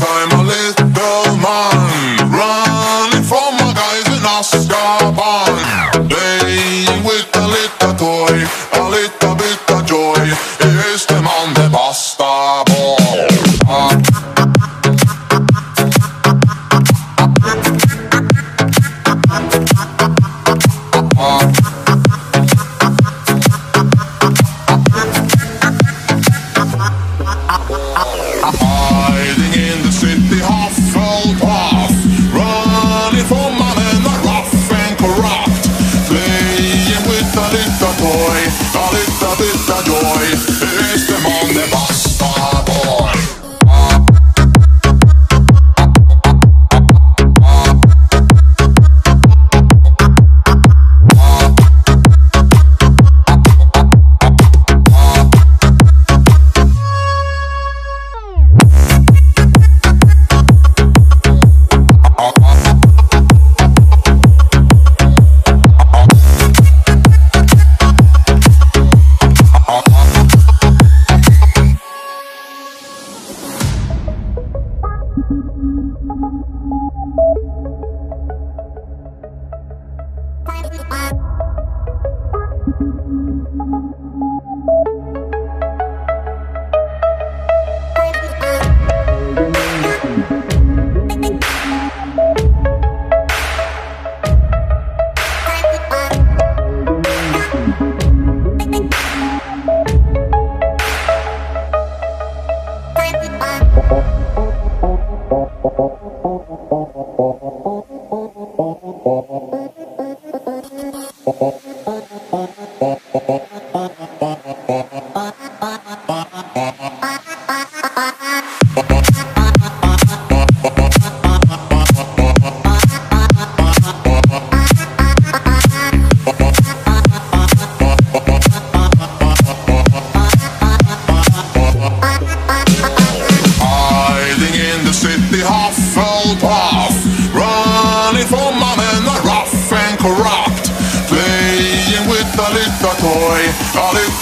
Time, a little man running from my guys in Azkaban, playing with a little toy, a little bit of joy. Thank you. Toy,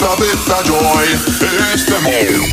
a bit of joy It's the mole